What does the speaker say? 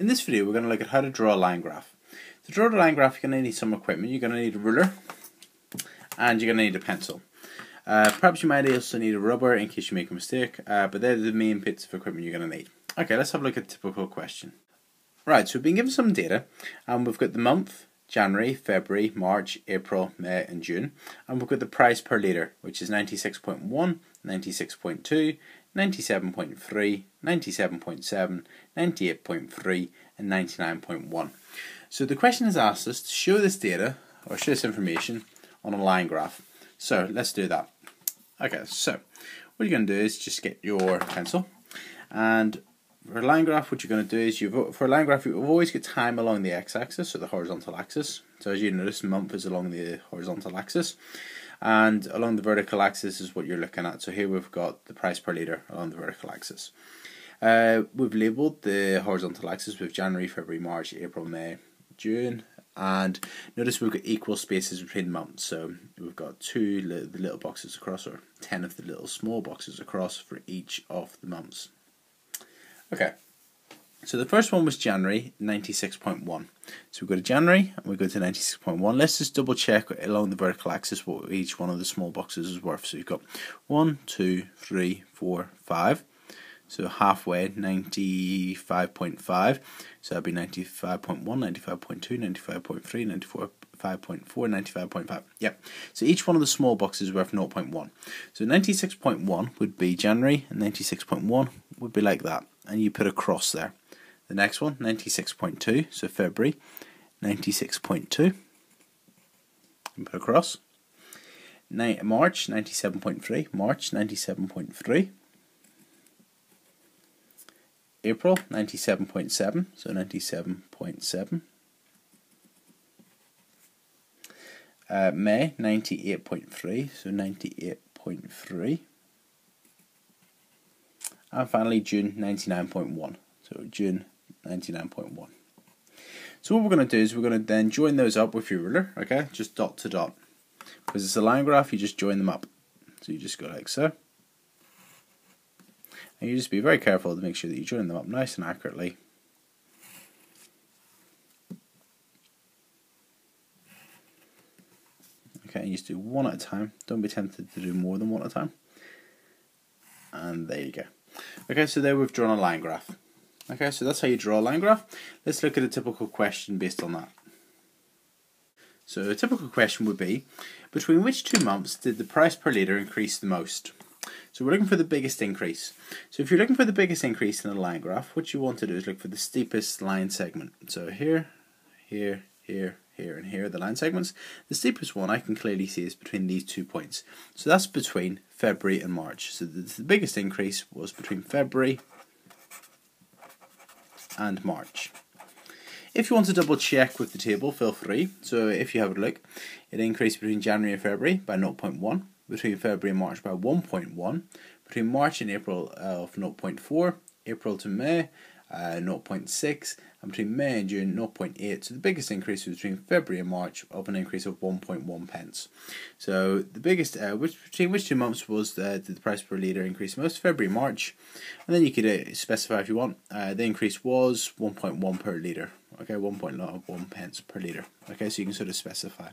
In this video we're going to look at how to draw a line graph. To draw a line graph you're going to need some equipment. You're going to need a ruler and you're going to need a pencil. Uh, perhaps you might also need a rubber in case you make a mistake, uh, but they're the main bits of equipment you're going to need. Okay, let's have a look at a typical question. Right, so we've been given some data and we've got the month, January, February, March, April, May and June and we've got the price per litre which is 96.1, 96.2, 97.3, 97.7, 98.3 and 99.1. So the question has asked us to show this data or show this information on a line graph. So let's do that. Okay, so what you're going to do is just get your pencil and for a line graph what you're going to do is you for a line graph you've always got time along the x-axis so the horizontal axis. So as you notice month is along the horizontal axis and along the vertical axis is what you're looking at. So here we've got the price per litre along the vertical axis. Uh, we've labelled the horizontal axis with January, February, March, April, May, June, and notice we've got equal spaces between months. So we've got two li the little boxes across, or ten of the little small boxes across for each of the months. Okay, so the first one was January 96.1. So we go to January and we go to 96.1. Let's just double check along the vertical axis what each one of the small boxes is worth. So you've got 1, 2, 3, 4, 5. So halfway, 95.5. So that'd be 95.1, 95.2, 95.3, 95.4, 95.5. Yep. So each one of the small boxes is worth 0.1. So 96.1 would be January, and 96.1 would be like that. And you put a cross there. The next one, 96.2, so February, 96.2. And put a cross. March, 97.3, March, 97.3. April 97.7, so 97.7. Uh, May 98.3, so 98.3. And finally June 99.1, so June 99.1. So what we're going to do is we're going to then join those up with your ruler, okay, just dot to dot. Because it's a line graph, you just join them up. So you just go like so. And you just be very careful to make sure that you join them up nice and accurately. Okay, and you just do one at a time. Don't be tempted to do more than one at a time. And there you go. Okay, so there we've drawn a line graph. Okay, so that's how you draw a line graph. Let's look at a typical question based on that. So a typical question would be, between which two months did the price per litre increase the most? So we're looking for the biggest increase. So if you're looking for the biggest increase in a line graph, what you want to do is look for the steepest line segment. So here, here, here, here, and here, are the line segments. The steepest one I can clearly see is between these two points. So that's between February and March. So the, the biggest increase was between February and March. If you want to double check with the table, feel free. So if you have a look, it increased between January and February by 0.1 between February and March by 1.1, between March and April of 0.4, April to May uh, 0.6, and between May and June 0.8. So the biggest increase was between February and March of an increase of 1.1 pence. So the biggest, uh, which between which two months was uh, the price per litre increase most? February, March, and then you could uh, specify if you want. Uh, the increase was 1.1 per litre. Okay, 1.1 pence per litre. Okay, so you can sort of specify.